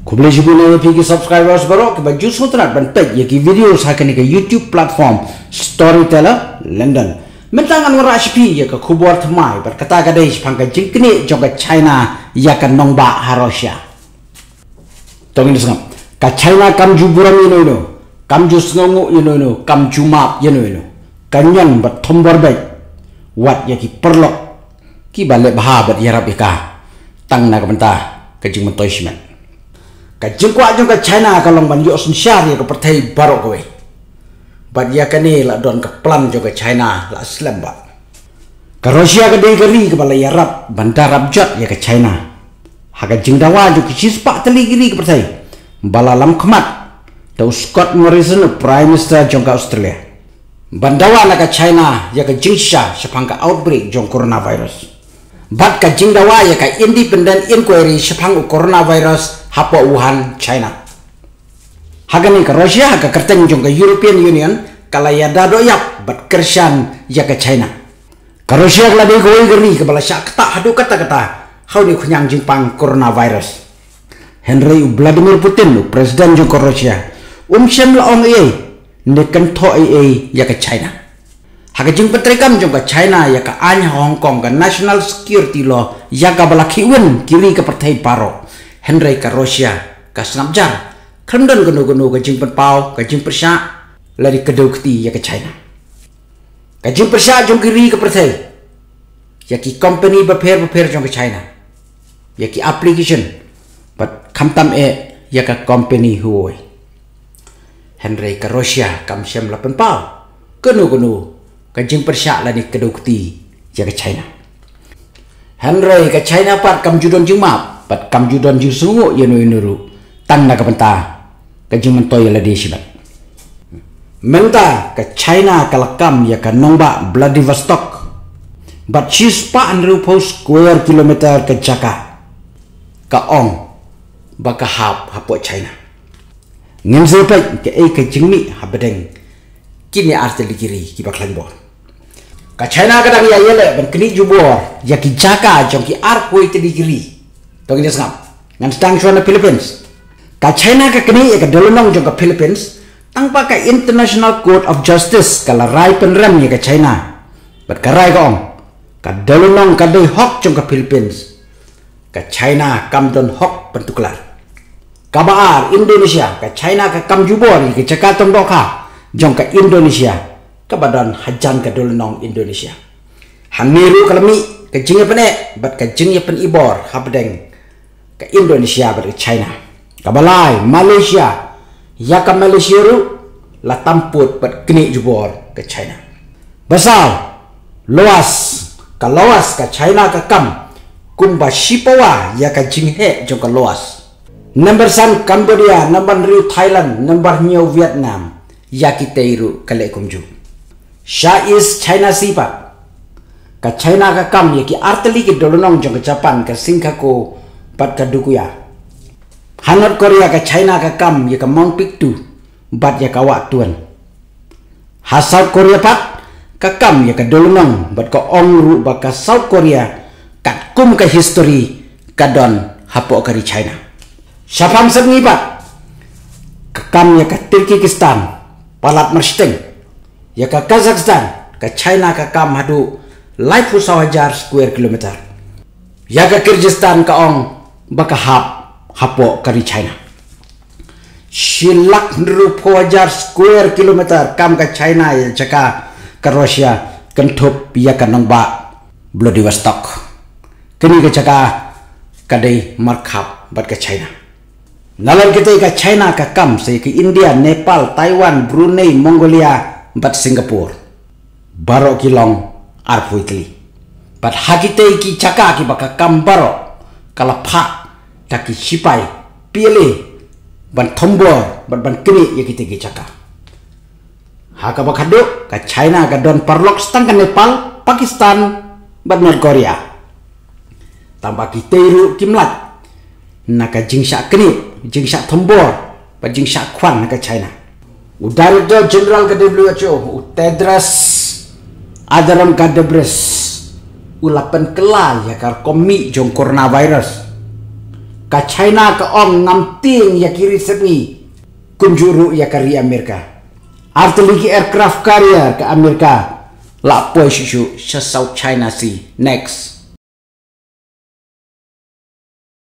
Kublai jibu na pigi subscribers baro ke baju sutrat ban pej ya ki video sa ke YouTube platform Storyteller London. Mentangan wara HP ya ke kubur thmai bar kata ka dei phang ka ka China ya ka nongba Harosha. Tongin sngam. Ka China kam ju buram ino ino. Kam ju sngongu ino ino. Kam ju map ino ino. Kanyan bat thombor bai. Wat ya ki perlok. Ki balik bahabat ya rabika. Tang na ka benta ka mentoishment ka jingkwa jong ka china ka long ban yo sun sha ni ka perthai baro ko bat ya ka ni la don ka plan jong ka china la slam ba ka russia ka dei ka ri ka bala rap bandar jot ya ka china. Ha ka jing dawa jo ki chispa tali giri ka perthai. Bala lam khmat to scott morrison prime minister jong ka australia. Bandawa la ka china ya jingsha shapang ka outbreak jong coronavirus bat ka jingdawa ya ka independent inquiry shapang coronavirus hapo Wuhan China. Hagani ka Russia ka kerteng jong ka European Union kala ya dado yap bat kershan ya ka China. Ka Russia kala de goi gari ka bala syak ta hadu kata kata hau ni khunyang jing pang coronavirus. Henry Vladimir Putin presiden jong ka Russia um shem la ong ye ne kan tho ai ya ka China Haka jing petrekam jong China ya ka anya Hong Kong ka National Security Law ya ka bala kiwin kiri ka pertai paro Henry ka Russia ka snapjar kandon gano gano ka jing pen pau ka jing persya lari ka dokti ya ka China. Ka jing persya jong kiri ka pertai ya ki company beper beper jong ka China ya ki application but kamtam e ya ka company huoi. Henry ka Russia kam shem la pen pau gano gano kajing persyak lah ni kedukti jaga China. Henry ke China pat kam judon jing map pat kam judon jing sungu ye no inuru tang na kapenta kajing mentoy la di sibat. Menta ke China kalakam ya ke nongba Vladivostok. But she's pa andru post square kilometer ke Jaka ka ong baka hap hapo China. Ngem sepai ke ai ke jingmi habedeng kini arte likiri ki baklan bor ka china ka dang ya yele ben kini jubor ya ki jaka jong ki ar koi te digri to ngi sngam ngan stang shona philippines. Ka china ka kini ka dolonong jong ka philippines. Tang pa ka international court of justice. Ka rai pen rem ya ka china. Bat ka rai gong ka dolonong ka dei hok jong ka philippines. Ka china kam don hok pentuklar ka baar indonesia. Ka china ka kam jubor ki jaka tong doka jong ka indonesia ke badan hajan ke dolonong Indonesia. Hangiru kalami ke jingnya pene, bat ke jingnya pen ibor habdeng ke Indonesia bat ke China. Kabalai Malaysia, ya ke Malaysia ru la tamput bat kini jubor ke China. Basal luas ke luas ke China ke kam kumba shipawa ya ke jinghe jong ke luas. Number san Cambodia, number riu Thailand, number new Vietnam, ya kita iru kale kumju. Sha is China sipa. Ka China ka kam ye ki arteli ki dolonong jong ka Japan ka singka ko pat ka dukuya. Hanot Korea ka China ka kam ye ka Mount Pictu bat ye ka wak. Ha South Korea pat ka kam ye ka dolonong bat ka ong ru ba ka South Korea kat kum ka history ka don hapo ka ri China. Syapam sebngi pat ka kam ye ka Turkistan palat mersteng ya ke Kazakhstan ke China ke kam hadu lai pu sawajar square kilometer. Ya ke Kyrgyzstan ke ong baka hap hapo kari China. Shilak nru wajar square kilometer kam ke China ya jaka ke Russia kentup ya ke nongba Vladivostok. Kini ke jaka kadai markap bat ke China. Nalar kita ke China ke kam, saya ke India, Nepal, Taiwan, Brunei, Mongolia, bat Singapore. Baro kilong arpui kli bat hagite ki chaka ki baka kambaro kala pha taki sipai pile ban thombor ban kini ya kite ki chaka. Haka baka do ka china ka don parlok stang ka nepal pakistan bat north korea. Tambah kita iru kimlat naka jingsha kini jingsha thombor bat jingsha kwan naka china Director General ke WHO, Tedros Adhanom Ghebreyesus, ulapan kelal ya kar komi jong coronavirus. ka China ka ong ngam ting ya kiri sepi kunjuru ya kari Amerika. Artillery aircraft carrier ke Amerika la poi shu South China Sea. Next